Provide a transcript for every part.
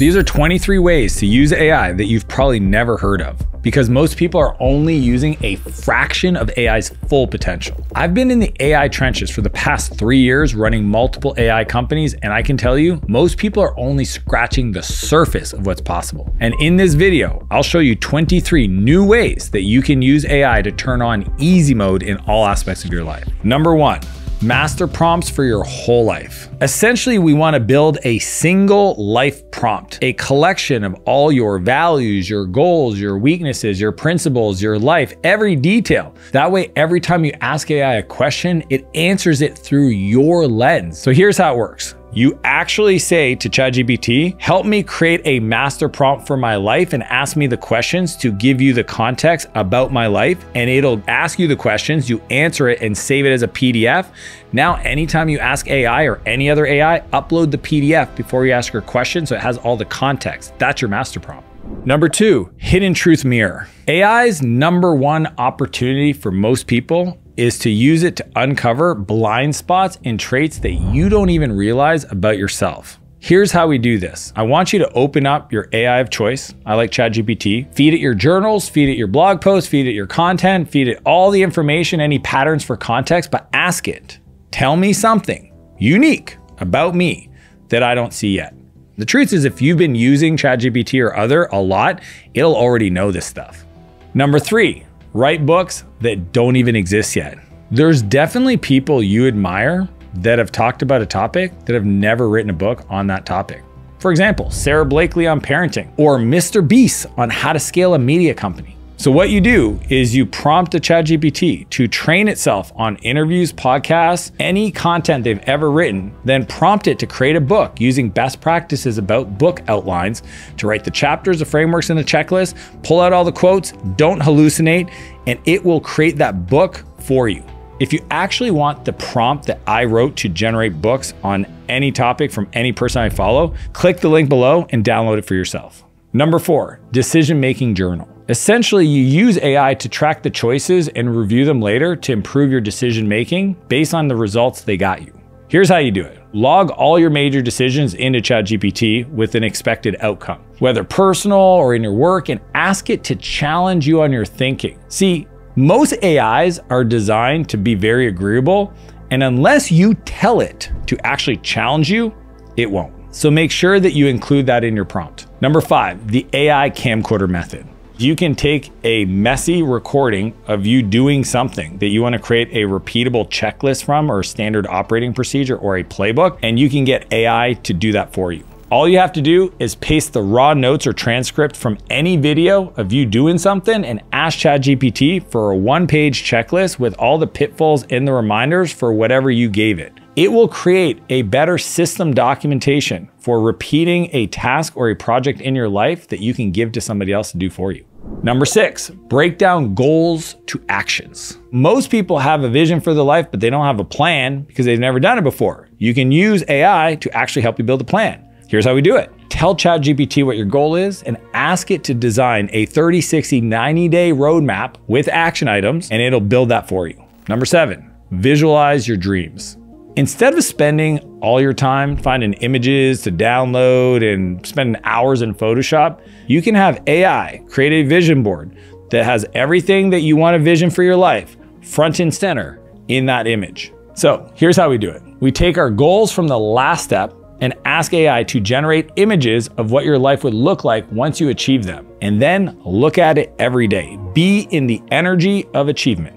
These are 23 ways to use AI that you've probably never heard of because most people are only using a fraction of AI's full potential. I've been in the AI trenches for the past three years running multiple AI companies, and I can tell you, most people are only scratching the surface of what's possible. And in this video, I'll show you 23 new ways that you can use AI to turn on easy mode in all aspects of your life. Number one, master prompts for your whole life. Essentially, we want to build a single life prompt, a collection of all your values, your goals, your weaknesses, your principles, your life, every detail. That way, every time you ask AI a question, it answers it through your lens. So here's how it works. You actually say to ChatGPT, help me create a master prompt for my life and ask me the questions to give you the context about my life. And it'll ask you the questions, you answer it and save it as a PDF. Now, anytime you ask AI or any other AI, upload the PDF before you ask your question so it has all the context. That's your master prompt. Number two, hidden truth mirror. AI's number one opportunity for most people is to use it to uncover blind spots and traits that you don't even realize about yourself. Here's how we do this. I want you to open up your AI of choice. I like ChatGPT. Feed it your journals, feed it your blog posts, feed it your content, feed it all the information, any patterns for context, but ask it, tell me something unique about me that I don't see yet. The truth is, if you've been using ChatGPT or other a lot, it'll already know this stuff. Number three, write books that don't even exist yet. There's definitely people you admire that have talked about a topic that have never written a book on that topic. For example, Sara Blakely on parenting or Mr. Beast on how to scale a media company. So what you do is you prompt the ChatGPT to train itself on interviews, podcasts, any content they've ever written, then prompt it to create a book using best practices about book outlines to write the chapters, the frameworks, and the checklist, pull out all the quotes, don't hallucinate, and it will create that book for you. If you actually want the prompt that I wrote to generate books on any topic from any person I follow, click the link below and download it for yourself. Number four, decision making journal. Essentially, you use AI to track the choices and review them later to improve your decision making based on the results they got you. Here's how you do it. Log all your major decisions into ChatGPT with an expected outcome, whether personal or in your work, and ask it to challenge you on your thinking. See, most AIs are designed to be very agreeable, and unless you tell it to actually challenge you, it won't. So make sure that you include that in your prompt. Number five, the AI camcorder method you can take a messy recording of you doing something that you want to create a repeatable checklist from or standard operating procedure or a playbook, and you can get AI to do that for you. All you have to do is paste the raw notes or transcript from any video of you doing something and ask ChatGPT for a one page checklist with all the pitfalls and the reminders for whatever you gave it. It will create a better system documentation for repeating a task or a project in your life that you can give to somebody else to do for you. Number six, break down goals to actions. Most people have a vision for their life, but they don't have a plan because they've never done it before. You can use AI to actually help you build a plan. Here's how we do it. Tell ChatGPT what your goal is and ask it to design a 30, 60, 90 day roadmap with action items, and it'll build that for you. Number seven, visualize your dreams. Instead of spending all your time finding images to download and spending hours in Photoshop, you can have AI create a vision board that has everything that you want to vision for your life front and center in that image. So here's how we do it. We take our goals from the last step and ask AI to generate images of what your life would look like once you achieve them. And then look at it every day. Be in the energy of achievement.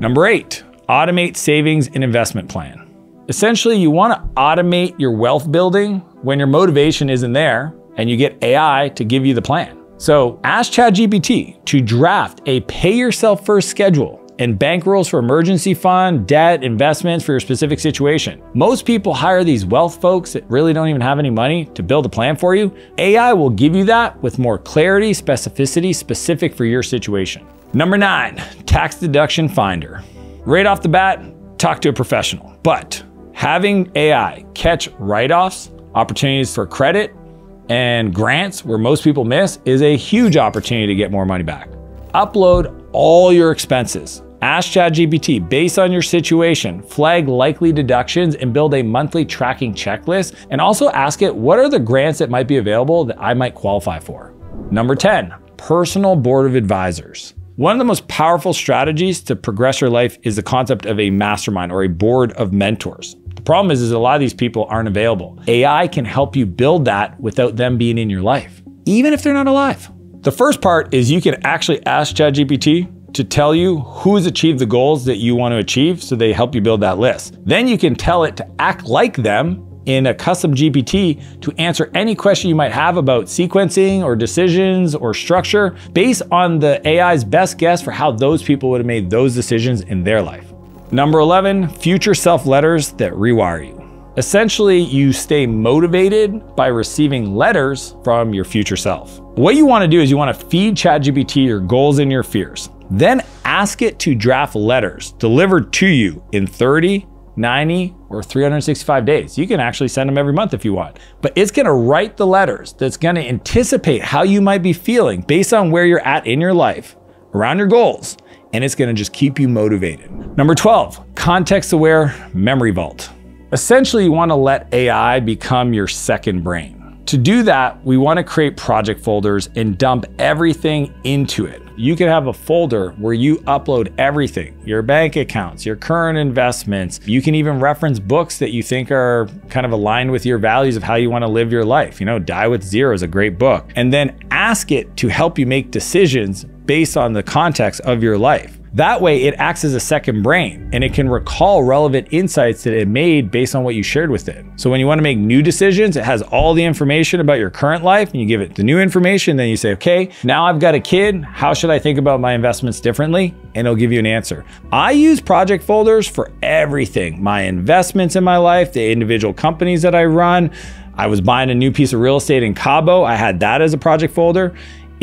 Number eight, automate savings and investment plan. Essentially, you want to automate your wealth building when your motivation isn't there and you get AI to give you the plan. So ask ChatGPT to draft a pay yourself first schedule and bankrolls for emergency fund, debt, investments for your specific situation. Most people hire these wealth folks that really don't even have any money to build a plan for you. AI will give you that with more clarity, specificity, specific for your situation. Number nine, tax deduction finder. Right off the bat, talk to a professional. But Having AI catch write-offs, opportunities for credit, and grants where most people miss is a huge opportunity to get more money back. Upload all your expenses. Ask ChatGPT based on your situation, flag likely deductions, and build a monthly tracking checklist. And also ask it what are the grants that might be available that I might qualify for. Number 10, personal board of advisors. One of the most powerful strategies to progress your life is the concept of a mastermind or a board of mentors. Problem is, is a lot of these people aren't available. AI can help you build that without them being in your life, even if they're not alive. The first part is you can actually ask ChatGPT to tell you who's achieved the goals that you want to achieve so they help you build that list. Then you can tell it to act like them in a custom GPT to answer any question you might have about sequencing or decisions or structure based on the AI's best guess for how those people would have made those decisions in their life. Number 11, future self letters that rewire you. Essentially, you stay motivated by receiving letters from your future self. What you want to do is you want to feed ChatGPT your goals and your fears. Then ask it to draft letters delivered to you in 30, 90, or 365 days. You can actually send them every month if you want. But it's going to write the letters that's going to anticipate how you might be feeling based on where you're at in your life around your goals. And it's going to just keep you motivated. Number 12, context aware memory vault. Essentially, you want to let AI become your second brain. To do that, we want to create project folders and dump everything into it. You can have a folder where you upload everything your bank accounts, your current investments. You can even reference books that you think are kind of aligned with your values of how you want to live your life. You know, Die with Zero is a great book. And then ask it to help you make decisions based on the context of your life. That way, it acts as a second brain and it can recall relevant insights that it made based on what you shared with it. So when you want to make new decisions, it has all the information about your current life and you give it the new information. Then you say, okay, now I've got a kid. How should I think about my investments differently? And it'll give you an answer. I use project folders for everything my investments in my life, the individual companies that I run. I was buying a new piece of real estate in Cabo. I had that as a project folder.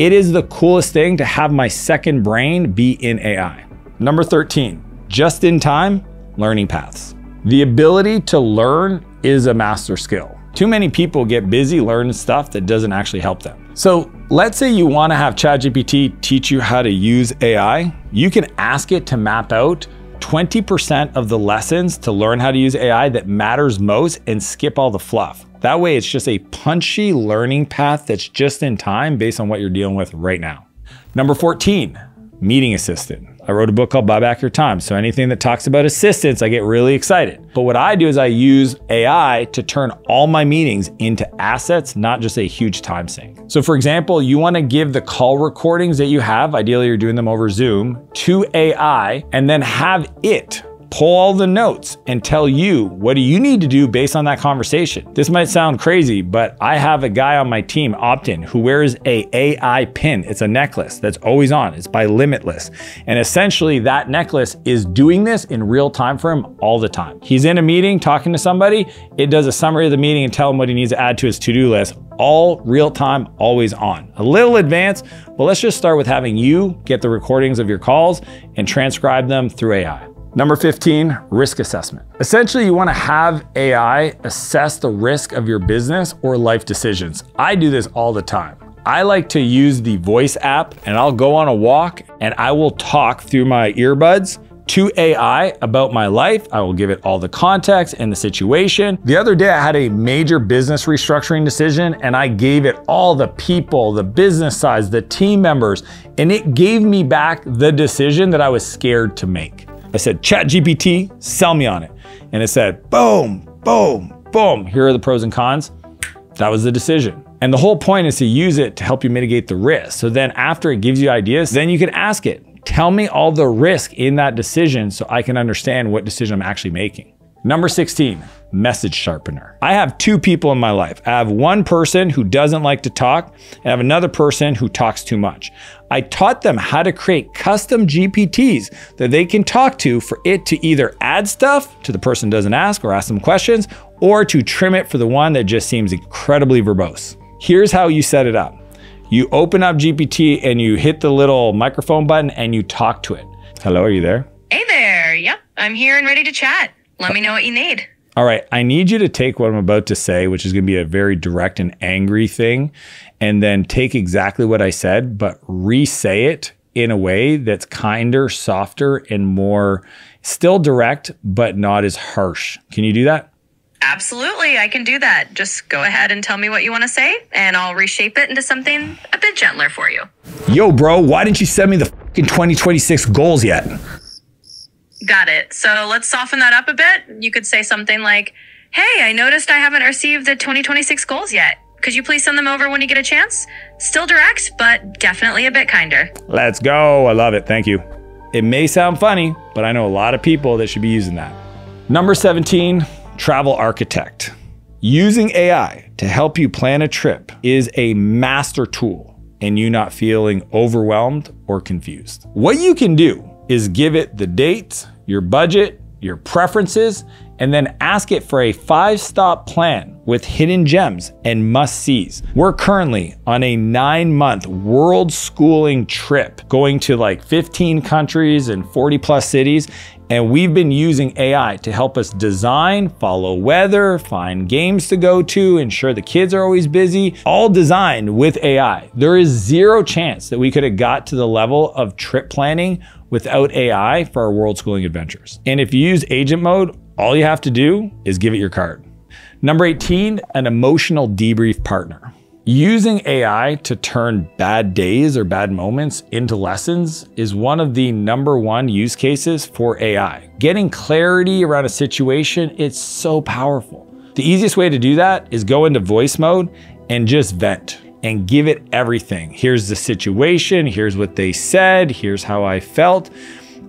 It is the coolest thing to have my second brain be in AI. Number 13, just in time learning paths. The ability to learn is a master skill. Too many people get busy learning stuff that doesn't actually help them. So let's say you want to have ChatGPT teach you how to use AI. You can ask it to map out 20% of the lessons to learn how to use AI that matters most and skip all the fluff. That way, it's just a punchy learning path that's just in time based on what you're dealing with right now. Number 14, meeting assistant. I wrote a book called Buy Back Your Time. So anything that talks about assistants, I get really excited. But what I do is I use AI to turn all my meetings into assets, not just a huge time sink. So for example, you want to give the call recordings that you have, ideally you're doing them over Zoom, to AI and then have it pull all the notes and tell you what do you need to do based on that conversation. This might sound crazy, but I have a guy on my team, Optin, who wears a AI pin. It's a necklace that's always on. It's by Limitless. And essentially that necklace is doing this in real time for him all the time. He's in a meeting talking to somebody, it does a summary of the meeting and tell him what he needs to add to his to-do list all real time, always on. A little advanced, but let's just start with having you get the recordings of your calls and transcribe them through AI. Number 15, risk assessment. Essentially, you wanna have AI assess the risk of your business or life decisions. I do this all the time. I like to use the voice app and I'll go on a walk and I will talk through my earbuds to AI about my life. I will give it all the context and the situation. The other day, I had a major business restructuring decision and I gave it all the people, the business size, the team members, and it gave me back the decision that I was scared to make. I said, ChatGPT, sell me on it. And it said, boom, boom, boom. Here are the pros and cons. That was the decision. And the whole point is to use it to help you mitigate the risk. So then after it gives you ideas, then you can ask it, tell me all the risk in that decision so I can understand what decision I'm actually making. Number 16, message sharpener. I have two people in my life. I have one person who doesn't like to talk, and I have another person who talks too much. I taught them how to create custom GPTs that they can talk to for it to either add stuff to the person doesn't ask or ask them questions, or to trim it for the one that just seems incredibly verbose. Here's how you set it up. You open up GPT and you hit the little microphone button and you talk to it. Hello, are you there? Hey there. Yep, I'm here and ready to chat. Let me know what you need. All right, I need you to take what I'm about to say, which is going to be a very direct and angry thing, and then take exactly what I said, but re say it in a way that's kinder, softer, and more still direct, but not as harsh. Can you do that? Absolutely, I can do that. Just go ahead and tell me what you want to say, and I'll reshape it into something a bit gentler for you. Yo, bro, why didn't you send me the fucking 2026 goals yet? Got it. So let's soften that up a bit. You could say something like, Hey, I noticed I haven't received the 2026 goals yet. Could you please send them over when you get a chance? Still direct, but definitely a bit kinder. Let's go. I love it. Thank you. It may sound funny, but I know a lot of people that should be using that. Number 17, travel architect. Using AI to help you plan a trip is a master tool in you not feeling overwhelmed or confused. What you can do is give it the date, your budget, your preferences, and then ask it for a five stop plan with hidden gems and must sees. We're currently on a nine month world schooling trip going to like 15 countries and 40 plus cities. And we've been using AI to help us design, follow weather, find games to go to, ensure the kids are always busy, all designed with AI. There is zero chance that we could have got to the level of trip planning without AI for our world schooling adventures. And if you use agent mode, all you have to do is give it your card. Number 18, an emotional debrief partner. Using AI to turn bad days or bad moments into lessons is one of the number one use cases for AI. Getting clarity around a situation, it's so powerful. The easiest way to do that is go into voice mode and just vent and give it everything. Here's the situation, here's what they said, here's how I felt.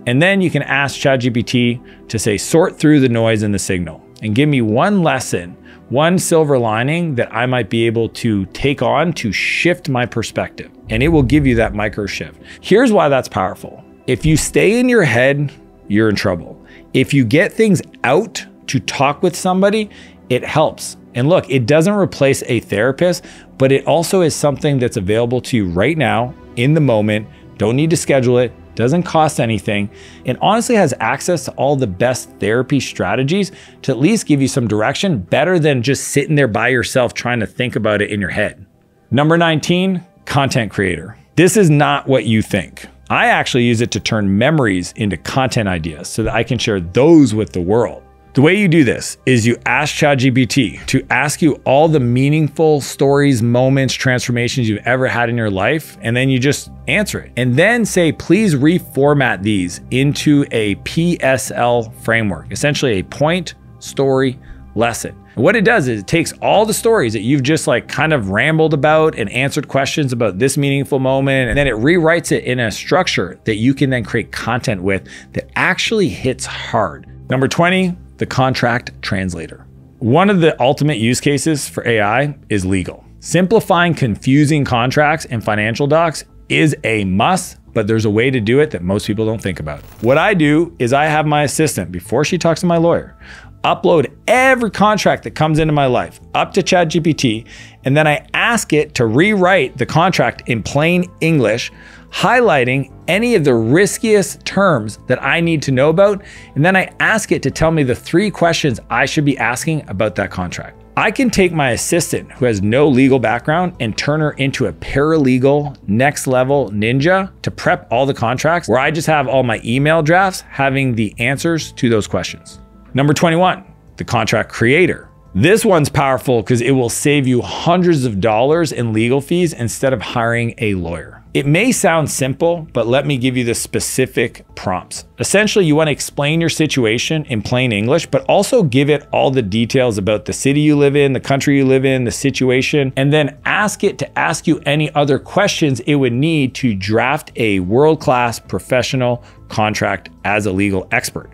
And then you can ask ChatGPT to say, sort through the noise and the signal and give me one lesson, one silver lining that I might be able to take on to shift my perspective. And it will give you that micro shift. Here's why that's powerful. If you stay in your head, you're in trouble. If you get things out to talk with somebody, it helps. And look, it doesn't replace a therapist, but it also is something that's available to you right now in the moment. Don't need to schedule it, doesn't cost anything, and honestly has access to all the best therapy strategies to at least give you some direction better than just sitting there by yourself trying to think about it in your head. Number 19, content creator. This is not what you think. I actually use it to turn memories into content ideas so that I can share those with the world. The way you do this is you ask ChatGPT to ask you all the meaningful stories, moments, transformations you've ever had in your life, and then you just answer it. And then say, please reformat these into a PSL framework, essentially a point, story, lesson. And what it does is it takes all the stories that you've just like kind of rambled about and answered questions about this meaningful moment, and then it rewrites it in a structure that you can then create content with that actually hits hard. Number 20, the contract translator. One of the ultimate use cases for AI is legal. Simplifying confusing contracts and financial docs is a must, but there's a way to do it that most people don't think about. What I do is I have my assistant, before she talks to my lawyer, upload every contract that comes into my life up to ChatGPT, and then I ask it to rewrite the contract in plain English highlighting any of the riskiest terms that I need to know about, and then I ask it to tell me the three questions I should be asking about that contract. I can take my assistant who has no legal background and turn her into a paralegal next level ninja to prep all the contracts where I just have all my email drafts having the answers to those questions. Number 21, the contract creator. This one's powerful because it will save you hundreds of dollars in legal fees instead of hiring a lawyer. It may sound simple, but let me give you the specific prompts. Essentially, you want to explain your situation in plain English, but also give it all the details about the city you live in, the country you live in, the situation, and then ask it to ask you any other questions it would need to draft a world class professional contract as a legal expert.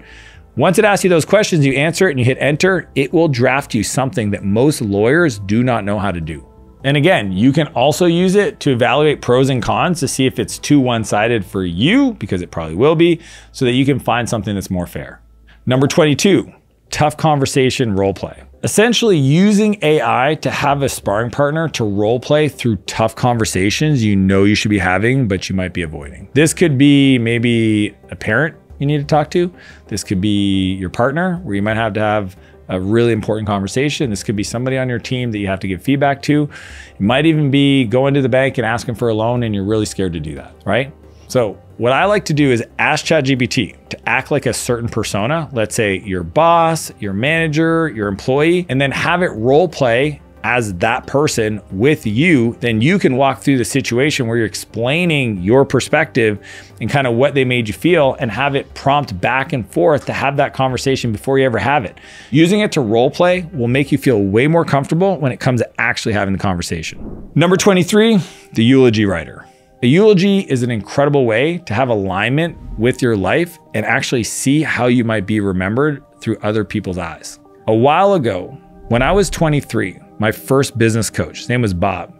Once it asks you those questions, you answer it and you hit enter, it will draft you something that most lawyers do not know how to do. And again, you can also use it to evaluate pros and cons to see if it's too one sided for you, because it probably will be, so that you can find something that's more fair. Number 22, tough conversation role play. Essentially, using AI to have a sparring partner to role play through tough conversations you know you should be having, but you might be avoiding. This could be maybe a parent you need to talk to. This could be your partner, where you might have to have a really important conversation. This could be somebody on your team that you have to give feedback to. It might even be going to the bank and asking for a loan and you're really scared to do that, right? So, what I like to do is ask ChatGPT to act like a certain persona, let's say your boss, your manager, your employee, and then have it role play as that person with you, then you can walk through the situation where you're explaining your perspective and kind of what they made you feel and have it prompt back and forth to have that conversation before you ever have it. Using it to role play will make you feel way more comfortable when it comes to actually having the conversation. Number 23, the eulogy writer. A eulogy is an incredible way to have alignment with your life and actually see how you might be remembered through other people's eyes. A while ago, when I was 23, my first business coach, his name was Bob,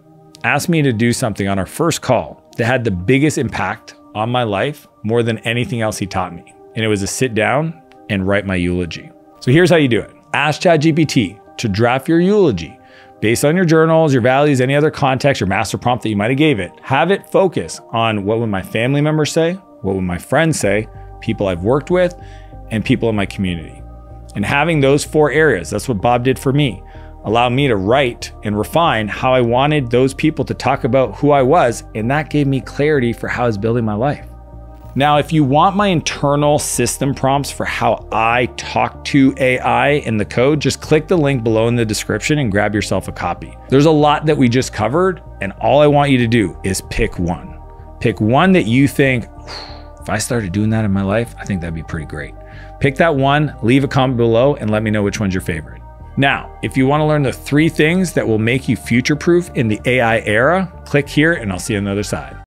asked me to do something on our first call that had the biggest impact on my life more than anything else he taught me. And it was to sit down and write my eulogy. So here's how you do it ask ChatGPT to draft your eulogy based on your journals, your values, any other context, your master prompt that you might have gave it. Have it focus on what would my family members say, what would my friends say, people I've worked with, and people in my community. And having those four areas, that's what Bob did for me allowed me to write and refine how I wanted those people to talk about who I was. And that gave me clarity for how I was building my life. Now, if you want my internal system prompts for how I talk to AI in the code, just click the link below in the description and grab yourself a copy. There's a lot that we just covered, and all I want you to do is pick one. Pick one that you think, if I started doing that in my life, I think that'd be pretty great. Pick that one, leave a comment below, and let me know which one's your favorite. Now, if you want to learn the three things that will make you future proof in the AI era, click here and I'll see you on the other side.